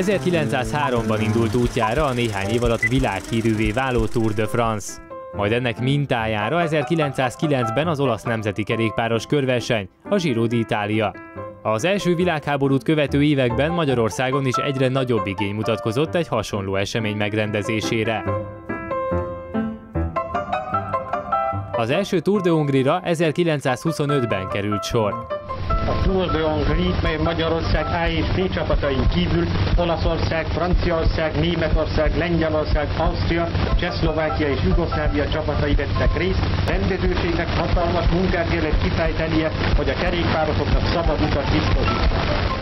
1903-ban indult útjára a néhány év alatt világhírűvé váló Tour de France. Majd ennek mintájára 1909-ben az olasz nemzeti kerékpáros körverseny, a Giro d'Italia. Az első világháborút követő években Magyarországon is egyre nagyobb igény mutatkozott egy hasonló esemény megrendezésére. Az első Tour de Hongrie-ra 1925-ben került sor. A Tour de Hongrie, mely Magyarország A és B csapatain kívül Olaszország, Franciaország, Németország, Lengyelország, Ausztria, Csehszlovákia és Jugoszlávia csapatai vettek részt, rendezőségnek hatalmas munkát kellett kifejtenie, hogy a kerékpárosoknak szabad utat biztosítsanak.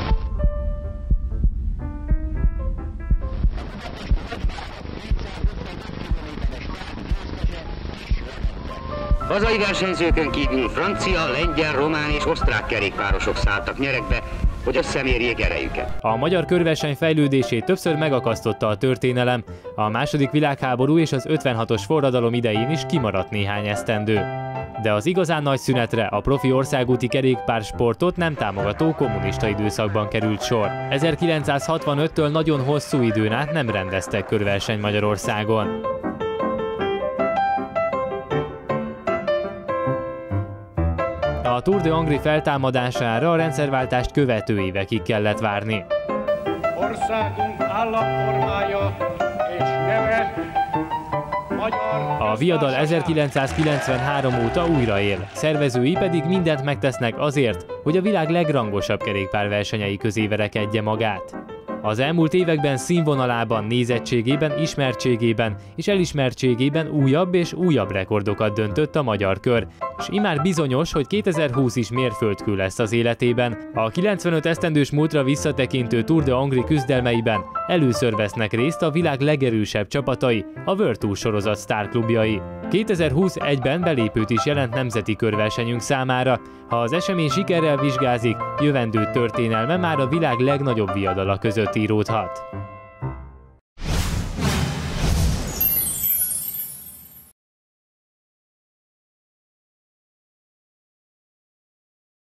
Hazai versenyzőkön kívül francia, lengyel, román és osztrák kerékpárosok szálltak nyerekbe, hogy összemérjék erejüket. A magyar körverseny fejlődését többször megakasztotta a történelem, a második világháború és az 56-os forradalom idején is kimaradt néhány esztendő. De az igazán nagy szünetre a profi országúti kerékpársportot nem támogató kommunista időszakban került sor. 1965-től nagyon hosszú időn át nem rendeztek körverseny Magyarországon. A Tour de Hongrie feltámadására a rendszerváltást követő évekig kellett várni. Országunk államformája és neve a viadal 1993 óta újra él, szervezői pedig mindent megtesznek azért, hogy a világ legrangosabb kerékpárversenyei közé verekedje magát. Az elmúlt években színvonalában, nézettségében, ismertségében és elismertségében újabb és újabb rekordokat döntött a magyar kör, és imár bizonyos, hogy 2020 is mérföldkő lesz az életében. A 95 esztendős múltra visszatekintő Tour de Hongrie küzdelmeiben először vesznek részt a világ legerősebb csapatai, a Tour sorozat sztárklubjai. 2021-ben belépőt is jelent nemzeti körversenyünk számára. Ha az esemény sikerrel vizsgázik, jövendő történelme már a világ legnagyobb viadala között íródhat.